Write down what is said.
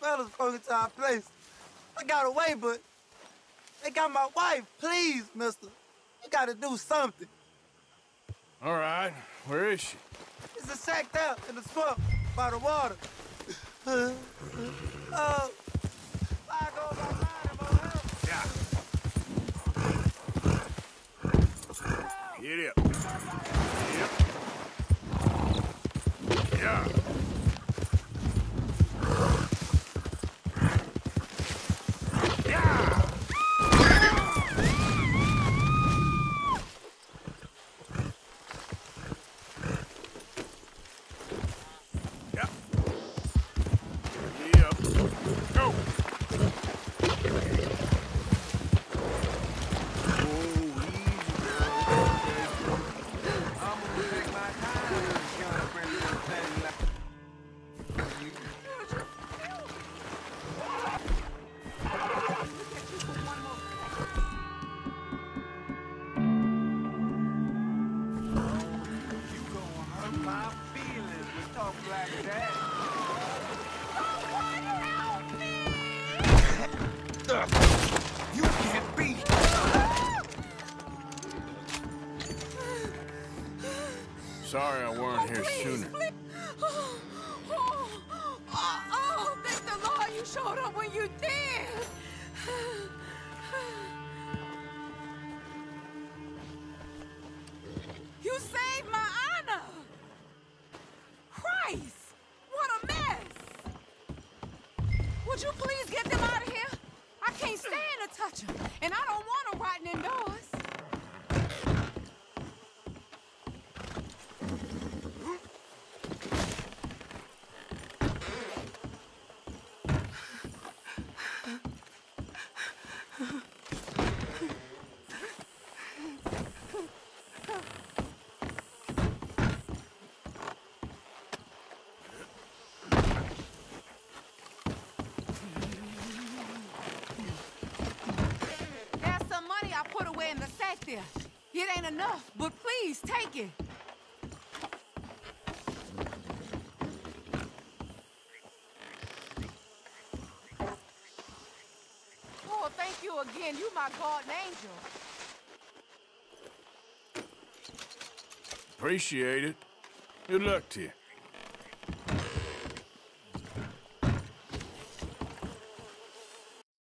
fellas broke into our place. I got away, but they got my wife. Please, mister. You gotta do something. All right. Where is she? It's a sacked out in the swamp by the water. Sorry I weren't here sooner. Oh, oh, oh, oh, thank the Lord you showed up when you did. Would you please get them out of here? I can't stand to touch them, and I don't want them rotting indoors. There's some money I put away in the sack there. It ain't enough, but please take it. Oh, thank you again. You my guardian angel. Appreciate it. Good luck to you.